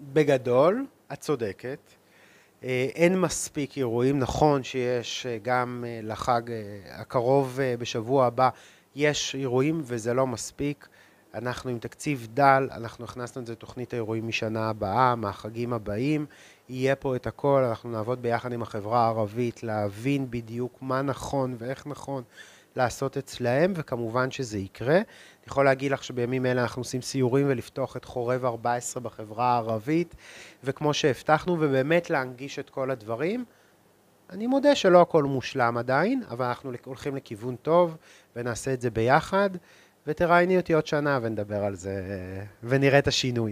בגדול, את צודקת. אה, אין מספיק אירועים, נכון שיש אה, גם אה, לחג הקרוב בשבוע הבא, יש אירועים וזה לא מספיק. אנחנו עם תקציב דל, אנחנו הכנסנו את זה לתוכנית האירועים משנה הבאה, מהחגים הבאים, יהיה פה את הכל, אנחנו נעבוד ביחד עם החברה הערבית להבין בדיוק מה נכון ואיך נכון לעשות אצלהם, וכמובן שזה יקרה. אני יכול להגיד לך שבימים אלה אנחנו עושים סיורים ולפתוח את חורב 14 בחברה הערבית, וכמו שהבטחנו, ובאמת להנגיש את כל הדברים. אני מודה שלא הכל מושלם עדיין, אבל אנחנו הולכים לכיוון טוב, ונעשה את זה ביחד, ותראייני אותי עוד שנה ונדבר על זה, ונראה את השינוי.